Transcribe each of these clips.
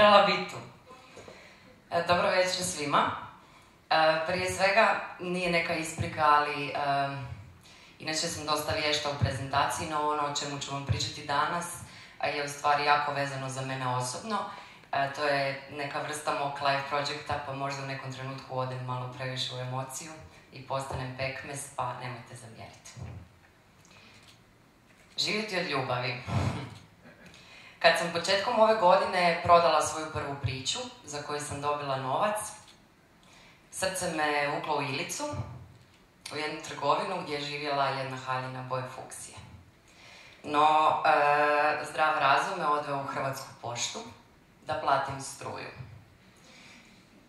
trebala biti tu. E, dobro večer svima. E, prije svega, nije neka isprika, ali e, inače sam dosta vješta u prezentaciji, no ono o čemu ću vam pričati danas je u stvari jako vezano za mene osobno. To je neka vrsta mog life projekta, pa možda u nekom trenutku odem malo previše u emociju i postanem pekmes, pa nemojte zamjeriti. Živjeti od ljubavi. Kad sam početkom ove godine prodala svoju prvu priču, za koju sam dobila novac, srce me uklo u Ilicu, u jednu trgovinu gdje je živjela jedna haljina boje fuksije. No, e, zdrav razum me odveo u Hrvatsku poštu da platim struju.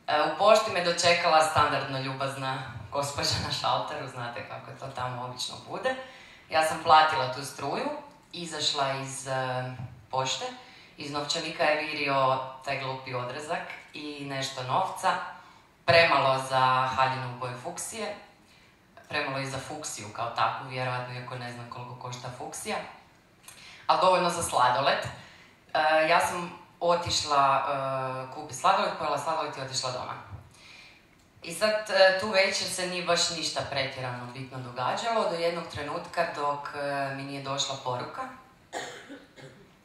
E, u pošti me dočekala standardno ljubazna gospođa na šalteru, znate kako to tamo obično bude. Ja sam platila tu struju, izašla iz e, pošte. Iz novčanika je virio taj glupi odrezak i nešto novca. Premalo za haljinu boje fuksije. Premalo i za fuksiju kao takvu, vjerojatno, iako ne znam koliko košta fuksija. Ali dovoljno za sladoled. E, ja sam otišla uh, kupi sladoled, pojela sladoled i otišla doma. I sad e, tu večer se nije baš ništa pretjerano bitno događalo do jednog trenutka dok mi nije došla poruka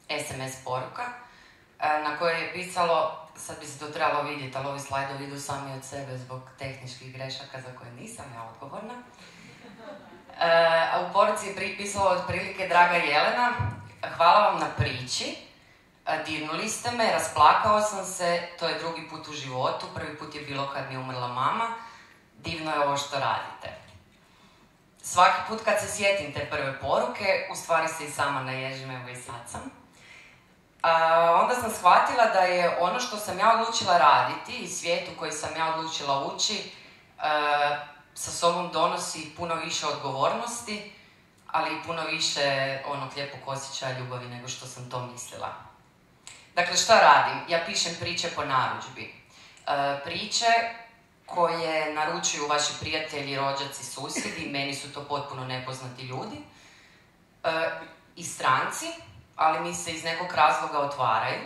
SMS poruka e, na kojoj je pisalo, sad bi se to trebalo vidjeti, ali ovi slajdovi idu sami od sebe zbog tehničkih grešaka za koje nisam ja odgovorna. E, a u poruci je pisalo otprilike Draga Jelena, hvala vam na priči, e, dirnuli ste me, rasplakao sam se, to je drugi put u životu, prvi put je bilo kad mi je umrla mama, divno je ovo što radite. Svaki put kad se sjetim te prve poruke, u stvari se i sama naježim, evo i sad sam onda sam shvatila da je ono što sam ja odlučila raditi i svijetu koji sam ja odlučila ući, sa sobom donosi puno više odgovornosti, ali i puno više onog lijepog osjećaja ljubavi nego što sam to mislila. Dakle, šta radim? Ja pišem priče po narudžbi. priče koje naručuju vaši prijatelji, rođaci, susjedi, meni su to potpuno nepoznati ljudi, i stranci, ali mi se iz nekog razloga otvaraju.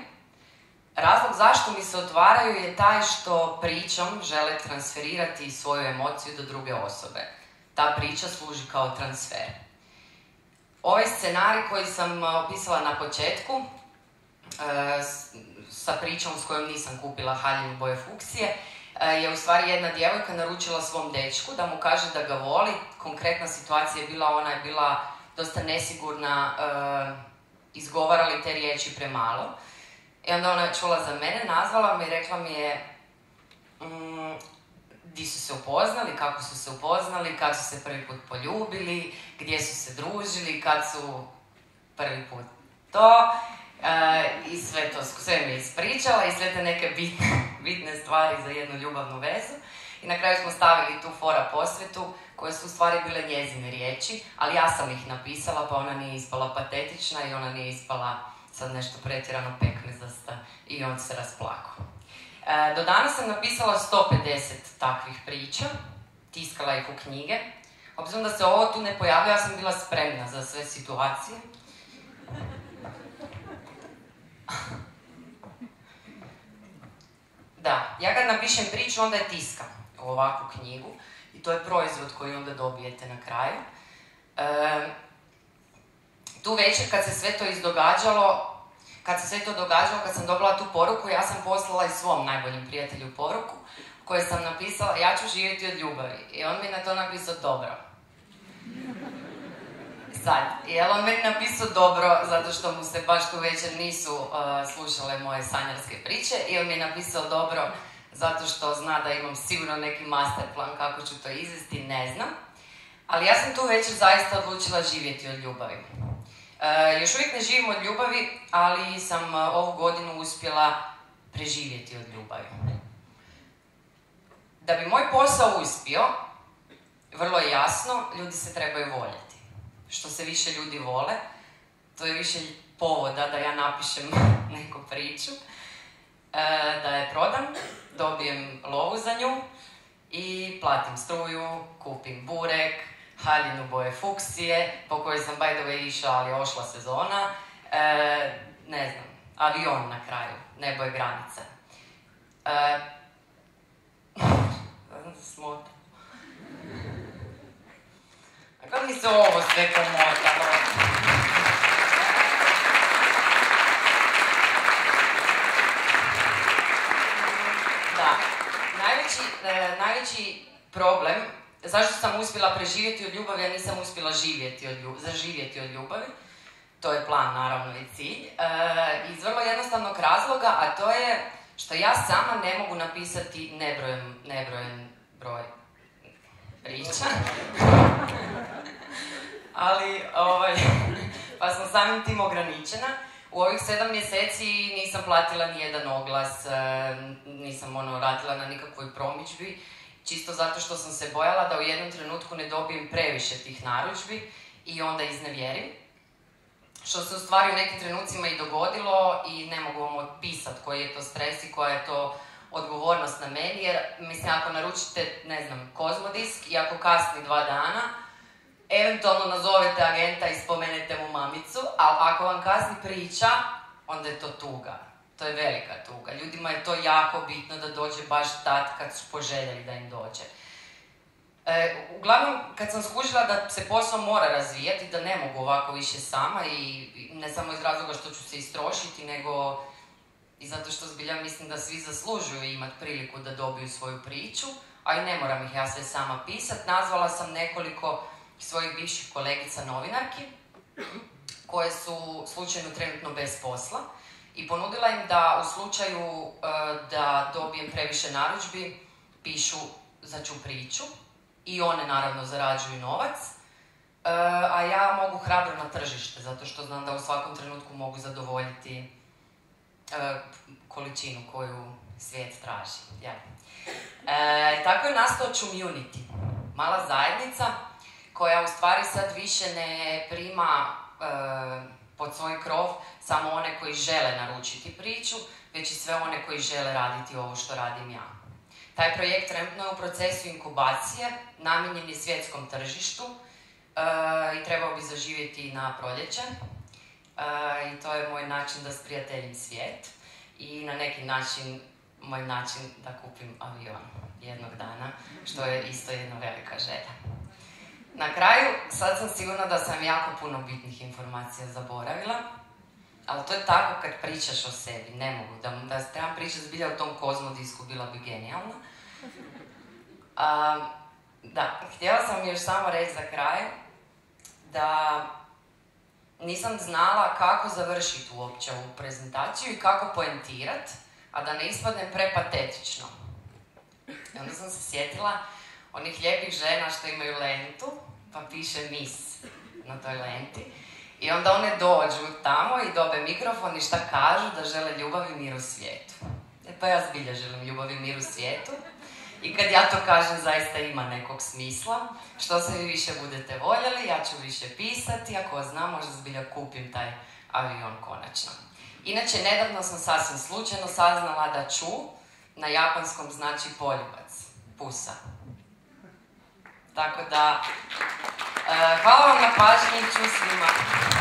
Razlog zašto mi se otvaraju je taj što pričom žele transferirati svoju emociju do druge osobe. Ta priča služi kao transfer. Ovaj scenarij koji sam opisala na početku, e, sa pričom s kojom nisam kupila haljinu boje fuksije, e, je u stvari jedna djevojka naručila svom dečku da mu kaže da ga voli. Konkretna situacija je bila, ona je bila dosta nesigurna, e, izgovarali te riječi premalo. I onda ona je čula za mene, nazvala me i rekla mi je mm, di su se upoznali, kako su se upoznali, kad su se prvi put poljubili, gdje su se družili, kad su prvi put to. E, I sve to, sve mi je ispričala i sve te neke bitne, bitne stvari za jednu ljubavnu vezu. I na kraju smo stavili tu fora posvetu koje su u stvari bile njezine riječi, ali ja sam ih napisala pa ona nije ispala patetična i ona nije ispala sad nešto pretjerano pekmezasta i on se rasplakao. E, do danas sam napisala 150 takvih priča, tiskala ih u knjige. Obzirom da se ovo tu ne pojavlja, ja sam bila spremna za sve situacije. Da, ja kad napišem priču, onda je tiskam u ovakvu knjigu to je proizvod koji onda dobijete na kraju. E, tu večer kad se sve to izdogađalo, kad se sve to događalo, kad sam dobila tu poruku, ja sam poslala i svom najboljem prijatelju poruku, koju sam napisala, ja ću živjeti od ljubavi. I on mi na to napisao, dobro. Sad, je on meni napisao dobro, zato što mu se baš tu večer nisu uh, slušale moje sanjarske priče, i on mi je napisao dobro, zato što zna da imam sigurno neki master plan kako ću to izvesti, ne znam. Ali ja sam tu večer zaista odlučila živjeti od ljubavi. E, još uvijek ne živim od ljubavi, ali sam e, ovu godinu uspjela preživjeti od ljubavi. Da bi moj posao uspio, vrlo je jasno, ljudi se trebaju voljeti. Što se više ljudi vole, to je više povoda da ja napišem neku priču, da je prodam dobijem lovu za nju i platim struju, kupim burek, haljinu boje fuksije, po kojoj sam by the way išla, ali ošla sezona. E, ne znam, avion na kraju, nebo je granica. E, smota. Kako mi se ovo sve pomotalo? Da, najveći, e, najveći problem zašto sam uspjela preživjeti od ljubavi, a nisam uspjela živjeti od ljubavi, zaživjeti od ljubavi. To je plan, naravno, i cilj. E, iz vrlo jednostavnog razloga, a to je što ja sama ne mogu napisati nebrojen, nebrojen broj priča. Ali, ovaj, pa sam samim tim ograničena. U ovih sedam mjeseci nisam platila ni jedan oglas, e, nisam ono radila na nikakvoj promičbi, čisto zato što sam se bojala da u jednom trenutku ne dobijem previše tih narudžbi i onda iznevjerim. Što se u stvari u nekim trenucima i dogodilo i ne mogu vam opisati koji je to stres i koja je to odgovornost na meni, jer mislim ako naručite, ne znam, kozmodisk i ako kasni dva dana, eventualno nazovete agenta i spomenete mu mamicu, ali ako vam kasni priča, onda je to tuga. To je velika tuga. Ljudima je to jako bitno da dođe baš tad kad su poželjeli da im dođe. E, uglavnom, kad sam skužila da se posao mora razvijati, da ne mogu ovako više sama i ne samo iz razloga što ću se istrošiti, nego i zato što zbilja mislim da svi zaslužuju imati priliku da dobiju svoju priču, a i ne moram ih ja sve sama pisat. Nazvala sam nekoliko svojih bivših kolegica novinarki, koje su slučajno trenutno bez posla i ponudila im da u slučaju e, da dobijem previše narudžbi pišu za ću priču i one naravno zarađuju novac, e, a ja mogu hrabro na tržište zato što znam da u svakom trenutku mogu zadovoljiti e, količinu koju svijet traži. Ja. tako je nastao community, mala zajednica koja u stvari sad više ne prima pod svoj krov samo one koji žele naručiti priču, već i sve one koji žele raditi ovo što radim ja. Taj projekt trenutno je u procesu inkubacije, namijenjen je svjetskom tržištu e, i trebao bi zaživjeti na proljeće. E, I to je moj način da sprijateljim svijet i na neki način moj način da kupim avion jednog dana, što je isto jedna velika želja. Na kraju, sad sam sigurna da sam jako puno bitnih informacija zaboravila, ali to je tako kad pričaš o sebi, ne mogu. Da, da trebam pričati zbilja o tom kozmodisku, bila bi genijalna. da, htjela sam još samo reći za kraj da nisam znala kako završiti uopće ovu prezentaciju i kako poentirat, a da ne ispadne prepatetično. I onda sam se sjetila onih lijepih žena što imaju lentu, pa piše mis na toj lenti. I onda one dođu tamo i dobe mikrofon i šta kažu da žele ljubav i mir u svijetu. E pa ja zbilja želim ljubav i mir u svijetu. I kad ja to kažem, zaista ima nekog smisla. Što se vi više budete voljeli, ja ću više pisati, ako znam, možda zbilja kupim taj avion konačno. Inače, nedavno sam sasvim slučajno saznala da ču na japanskom znači poljubac, pusa. Tako da, e, hvala vam na pažnji, ču svima.